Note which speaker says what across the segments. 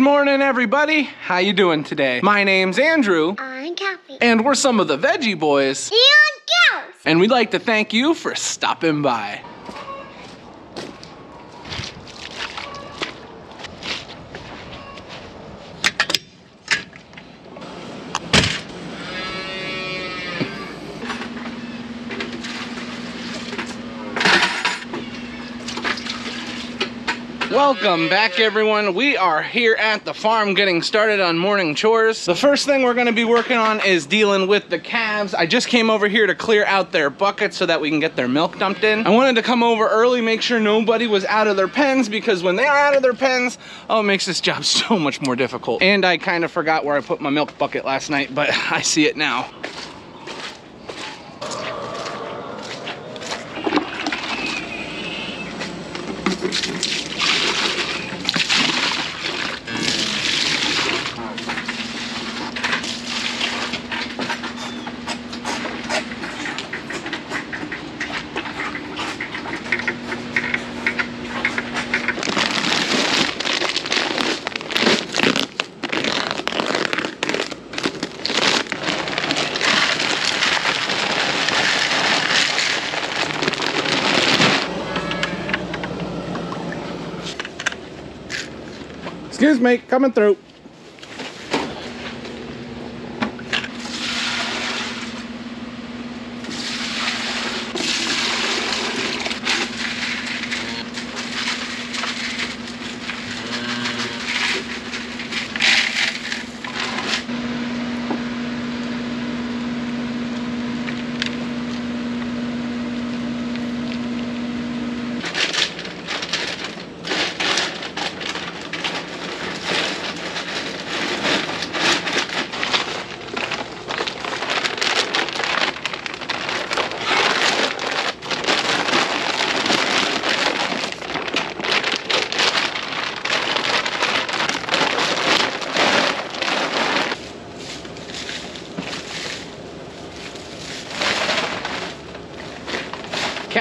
Speaker 1: morning, everybody. How you doing today? My name's Andrew,
Speaker 2: I'm Kathy.
Speaker 1: and we're some of the Veggie Boys,
Speaker 2: And girls.
Speaker 1: and we'd like to thank you for stopping by. Welcome back, everyone. We are here at the farm getting started on morning chores. The first thing we're going to be working on is dealing with the calves. I just came over here to clear out their buckets so that we can get their milk dumped in. I wanted to come over early, make sure nobody was out of their pens because when they are out of their pens, oh, it makes this job so much more difficult. And I kind of forgot where I put my milk bucket last night, but I see it now. Excuse me, coming through.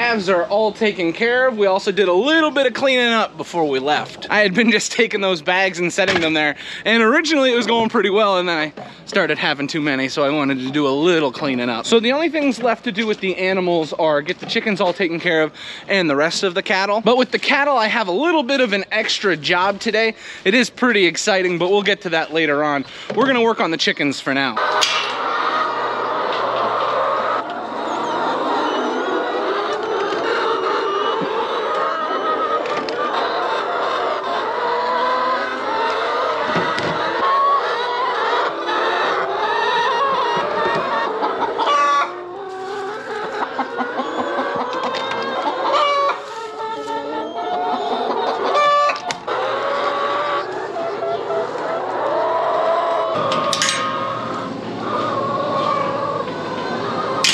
Speaker 1: Calves are all taken care of. We also did a little bit of cleaning up before we left. I had been just taking those bags and setting them there, and originally it was going pretty well, and then I started having too many, so I wanted to do a little cleaning up. So the only things left to do with the animals are get the chickens all taken care of and the rest of the cattle. But with the cattle, I have a little bit of an extra job today. It is pretty exciting, but we'll get to that later on. We're gonna work on the chickens for now.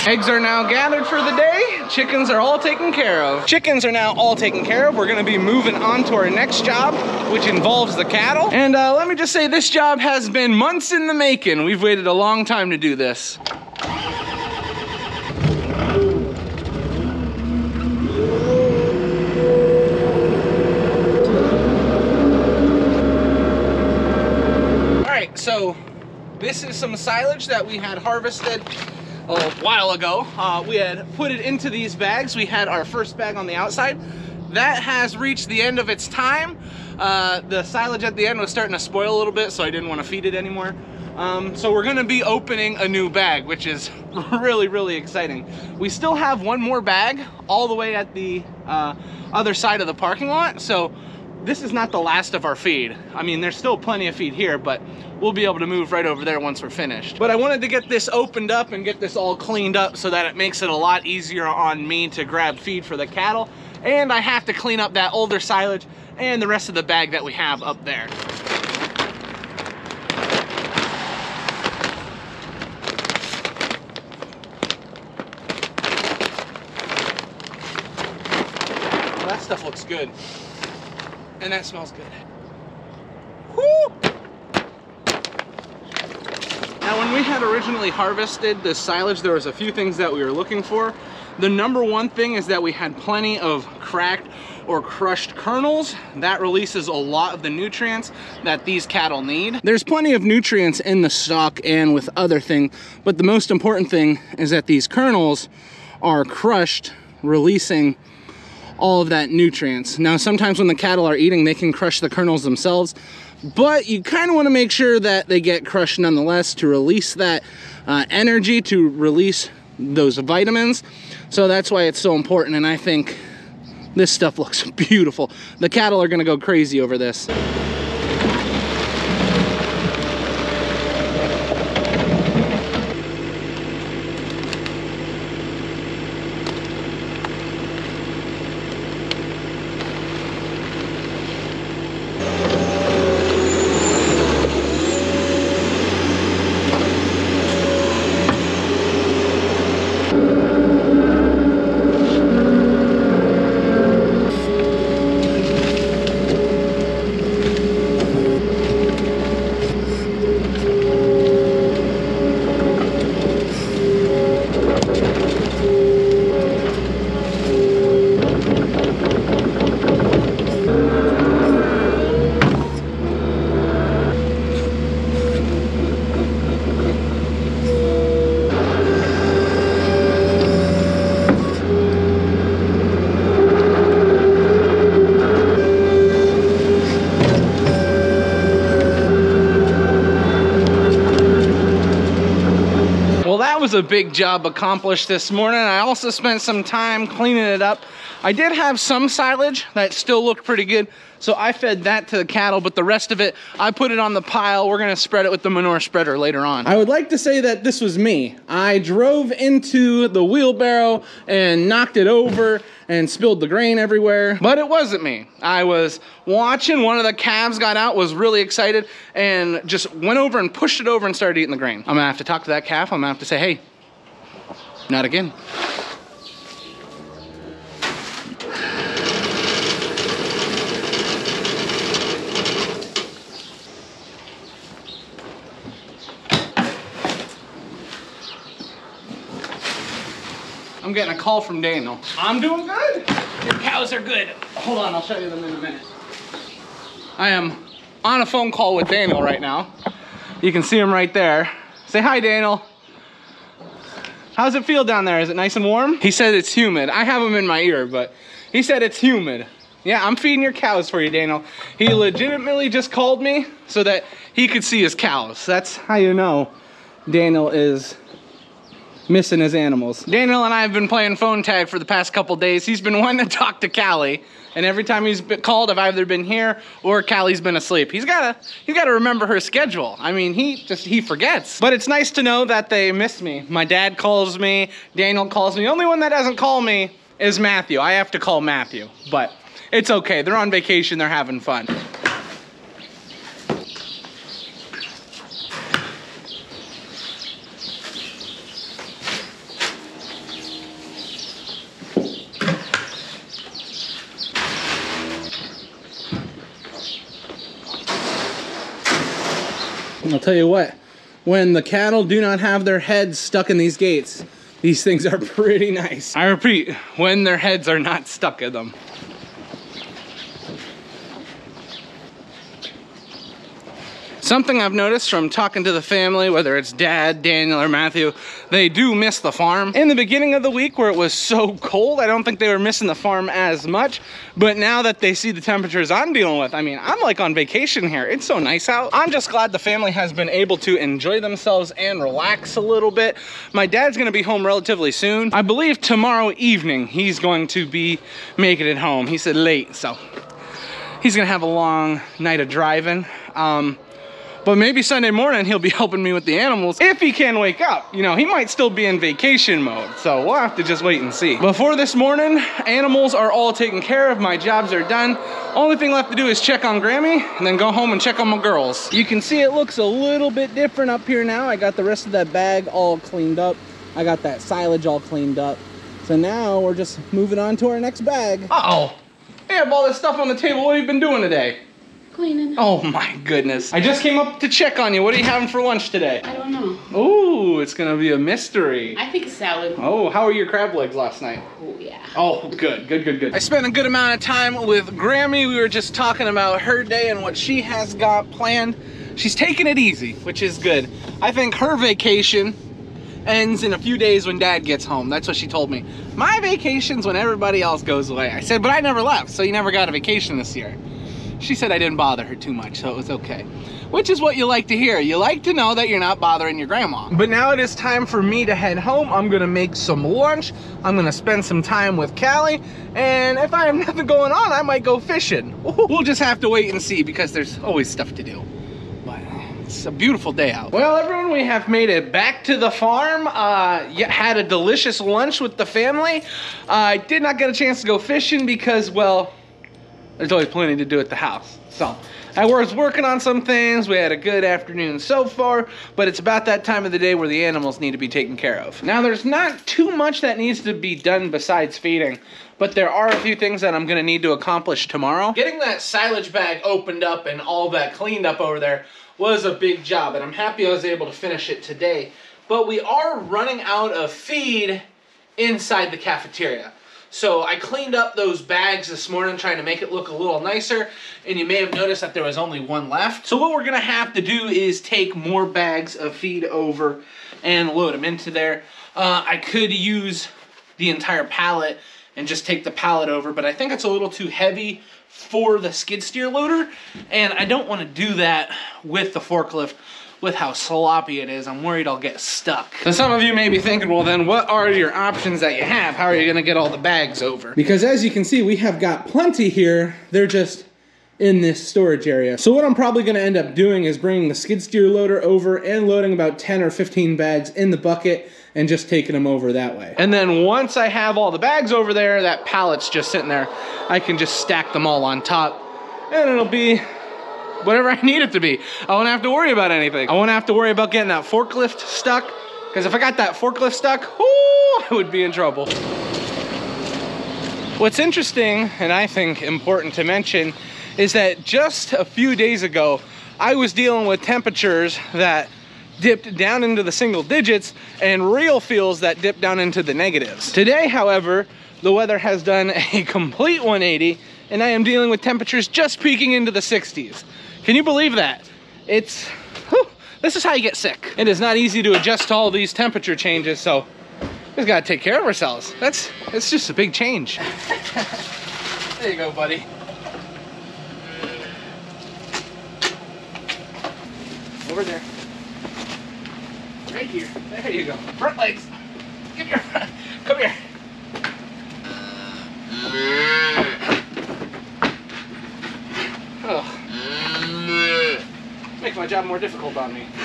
Speaker 1: Eggs are now gathered for the day. Chickens are all taken care of. Chickens are now all taken care of. We're gonna be moving on to our next job, which involves the cattle. And uh, let me just say, this job has been months in the making. We've waited a long time to do this. So this is some silage that we had harvested a while ago. Uh, we had put it into these bags. We had our first bag on the outside. That has reached the end of its time. Uh, the silage at the end was starting to spoil a little bit, so I didn't want to feed it anymore. Um, so we're gonna be opening a new bag, which is really, really exciting. We still have one more bag all the way at the uh, other side of the parking lot. So this is not the last of our feed. I mean, there's still plenty of feed here, but we'll be able to move right over there once we're finished. But I wanted to get this opened up and get this all cleaned up so that it makes it a lot easier on me to grab feed for the cattle. And I have to clean up that older silage and the rest of the bag that we have up there. Well, that stuff looks good. And that smells good. Woo! Now, when we had originally harvested this silage, there was a few things that we were looking for. The number one thing is that we had plenty of cracked or crushed kernels. That releases a lot of the nutrients that these cattle need. There's plenty of nutrients in the stalk and with other things, but the most important thing is that these kernels are crushed, releasing all of that nutrients. Now, sometimes when the cattle are eating, they can crush the kernels themselves, but you kind of want to make sure that they get crushed nonetheless to release that uh, energy, to release those vitamins. So that's why it's so important. And I think this stuff looks beautiful. The cattle are gonna go crazy over this. A big job accomplished this morning. I also spent some time cleaning it up. I did have some silage that still looked pretty good, so I fed that to the cattle, but the rest of it, I put it on the pile. We're gonna spread it with the manure spreader later on. I would like to say that this was me. I drove into the wheelbarrow and knocked it over and spilled the grain everywhere, but it wasn't me. I was watching, one of the calves got out, was really excited, and just went over and pushed it over and started eating the grain. I'm gonna have to talk to that calf. I'm gonna have to say, hey, not again. Getting a call from Daniel. I'm doing good. Your cows are good. Hold on, I'll show you them in a minute. I am on a phone call with Daniel right now. You can see him right there. Say hi, Daniel. How's it feel down there? Is it nice and warm? He said it's humid. I have him in my ear, but he said it's humid. Yeah, I'm feeding your cows for you, Daniel. He legitimately just called me so that he could see his cows. That's how you know Daniel is missing his animals. Daniel and I have been playing phone tag for the past couple days. He's been wanting to talk to Callie. And every time he's called, I've either been here or Callie's been asleep. He's gotta, he's gotta remember her schedule. I mean, he just, he forgets. But it's nice to know that they miss me. My dad calls me, Daniel calls me. The only one that doesn't call me is Matthew. I have to call Matthew, but it's okay. They're on vacation, they're having fun. I'll tell you what, when the cattle do not have their heads stuck in these gates, these things are pretty nice. I repeat, when their heads are not stuck in them. Something I've noticed from talking to the family, whether it's dad, Daniel, or Matthew, they do miss the farm. In the beginning of the week where it was so cold, I don't think they were missing the farm as much. But now that they see the temperatures I'm dealing with, I mean, I'm like on vacation here. It's so nice out. I'm just glad the family has been able to enjoy themselves and relax a little bit. My dad's gonna be home relatively soon. I believe tomorrow evening he's going to be making it home. He said late, so he's gonna have a long night of driving. Um, but maybe Sunday morning he'll be helping me with the animals if he can wake up. You know, he might still be in vacation mode, so we'll have to just wait and see. Before this morning, animals are all taken care of. My jobs are done. Only thing left to do is check on Grammy and then go home and check on my girls. You can see it looks a little bit different up here now. I got the rest of that bag all cleaned up. I got that silage all cleaned up. So now we're just moving on to our next bag. Uh oh Hey, I have all this stuff on the table. What have you been doing today?
Speaker 2: Cleaning.
Speaker 1: Oh my goodness. I just came up to check on you. What are you having for lunch today?
Speaker 2: I don't know.
Speaker 1: Ooh, it's gonna be a mystery.
Speaker 2: I think salad.
Speaker 1: Oh, how are your crab legs last night?
Speaker 2: Oh yeah.
Speaker 1: Oh, good, good, good, good. I spent a good amount of time with Grammy. We were just talking about her day and what she has got planned. She's taking it easy, which is good. I think her vacation ends in a few days when dad gets home. That's what she told me. My vacation's when everybody else goes away. I said, but I never left, so you never got a vacation this year. She said I didn't bother her too much, so it was okay. Which is what you like to hear. You like to know that you're not bothering your grandma. But now it is time for me to head home. I'm gonna make some lunch. I'm gonna spend some time with Callie. And if I have nothing going on, I might go fishing. We'll just have to wait and see because there's always stuff to do. But it's a beautiful day out. Well, everyone, we have made it back to the farm. Uh, had a delicious lunch with the family. Uh, I did not get a chance to go fishing because, well, there's always plenty to do at the house. So I was working on some things. We had a good afternoon so far, but it's about that time of the day where the animals need to be taken care of. Now there's not too much that needs to be done besides feeding, but there are a few things that I'm gonna need to accomplish tomorrow. Getting that silage bag opened up and all that cleaned up over there was a big job, and I'm happy I was able to finish it today. But we are running out of feed inside the cafeteria. So I cleaned up those bags this morning trying to make it look a little nicer and you may have noticed that there was only one left. So what we're gonna have to do is take more bags of feed over and load them into there. Uh, I could use the entire pallet and just take the pallet over, but I think it's a little too heavy for the skid steer loader and I don't wanna do that with the forklift with how sloppy it is, I'm worried I'll get stuck. So some of you may be thinking, well then what are your options that you have? How are you gonna get all the bags over? Because as you can see, we have got plenty here. They're just in this storage area. So what I'm probably gonna end up doing is bringing the skid steer loader over and loading about 10 or 15 bags in the bucket and just taking them over that way. And then once I have all the bags over there, that pallet's just sitting there, I can just stack them all on top and it'll be whatever I need it to be. I won't have to worry about anything. I won't have to worry about getting that forklift stuck because if I got that forklift stuck, whoo, I would be in trouble. What's interesting, and I think important to mention, is that just a few days ago, I was dealing with temperatures that dipped down into the single digits and real feels that dipped down into the negatives. Today, however, the weather has done a complete 180 and I am dealing with temperatures just peaking into the 60s. Can you believe that? It's, whew, this is how you get sick. And It is not easy to adjust to all these temperature changes, so we just gotta take care of ourselves. That's, it's just a big change. there you go, buddy. Over there. Right here. There you go. Front legs. Your front. Come here. Oh. Make my job more difficult on me.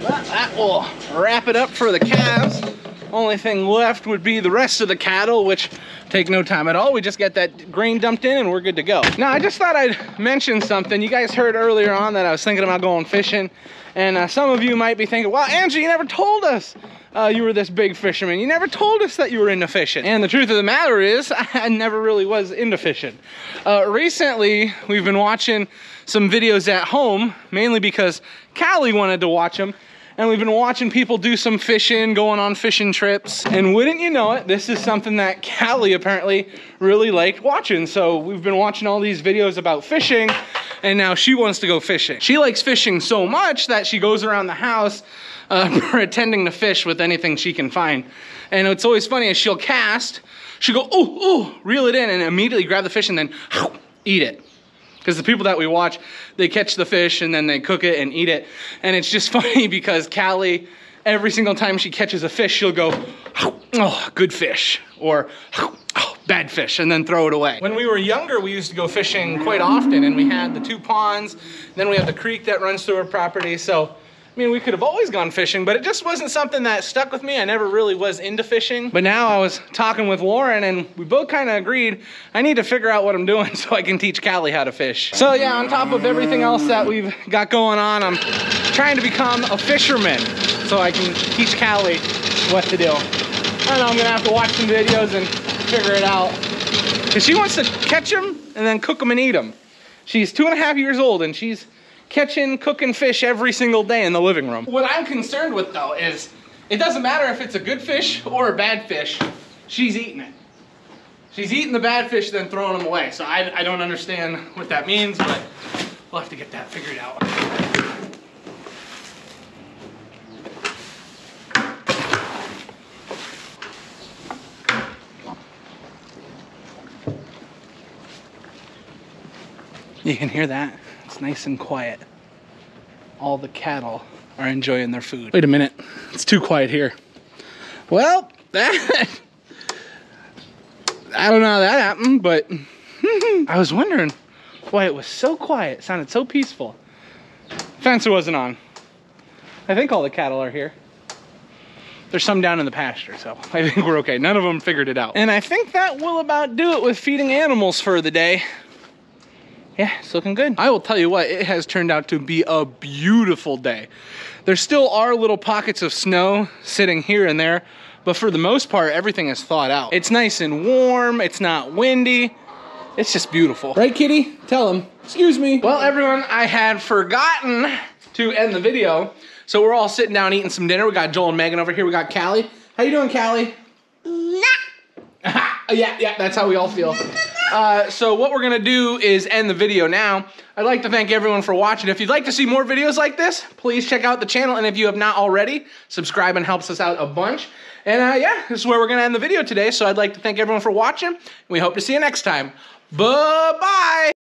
Speaker 1: Well, that will wrap it up for the calves. Only thing left would be the rest of the cattle, which take no time at all. We just get that grain dumped in and we're good to go. Now, I just thought I'd mention something. You guys heard earlier on that I was thinking about going fishing. And uh, some of you might be thinking, well, Andy, you never told us uh, you were this big fisherman. You never told us that you were into fishing. And the truth of the matter is, I never really was into fishing. Uh, recently, we've been watching some videos at home, mainly because Callie wanted to watch them and we've been watching people do some fishing, going on fishing trips. And wouldn't you know it, this is something that Callie apparently really liked watching. So we've been watching all these videos about fishing, and now she wants to go fishing. She likes fishing so much that she goes around the house uh, pretending to fish with anything she can find. And it's always funny as she'll cast, she'll go, oh, oh, reel it in, and immediately grab the fish and then eat it. Because the people that we watch, they catch the fish and then they cook it and eat it. And it's just funny because Callie, every single time she catches a fish, she'll go, oh, good fish, or oh, bad fish, and then throw it away. When we were younger, we used to go fishing quite often, and we had the two ponds, then we have the creek that runs through our property. So I mean, we could have always gone fishing, but it just wasn't something that stuck with me. I never really was into fishing. But now I was talking with Lauren and we both kind of agreed I need to figure out what I'm doing so I can teach Callie how to fish. So yeah, on top of everything else that we've got going on, I'm trying to become a fisherman so I can teach Callie what to do. I know I'm gonna have to watch some videos and figure it out. Cause she wants to catch them and then cook them and eat them. She's two and a half years old and she's catching, cooking fish every single day in the living room. What I'm concerned with though is it doesn't matter if it's a good fish or a bad fish, she's eating it. She's eating the bad fish, then throwing them away. So I, I don't understand what that means, but we'll have to get that figured out. You can hear that. It's nice and quiet. All the cattle are enjoying their food. Wait a minute. It's too quiet here. Well, that. I don't know how that happened, but I was wondering why it was so quiet. It sounded so peaceful. Fence wasn't on. I think all the cattle are here. There's some down in the pasture, so I think we're okay. None of them figured it out. And I think that will about do it with feeding animals for the day. Yeah, it's looking good. I will tell you what, it has turned out to be a beautiful day. There still are little pockets of snow sitting here and there, but for the most part, everything is thawed out. It's nice and warm, it's not windy. It's just beautiful. Right, kitty? Tell him. Excuse me. Well, everyone, I had forgotten to end the video. So we're all sitting down eating some dinner. We got Joel and Megan over here. We got Callie. How you doing, Callie? yeah, yeah, that's how we all feel. Uh, so what we're gonna do is end the video now. I'd like to thank everyone for watching. If you'd like to see more videos like this, please check out the channel. And if you have not already, subscribe and helps us out a bunch. And uh, yeah, this is where we're gonna end the video today. So I'd like to thank everyone for watching. We hope to see you next time. Bye-bye.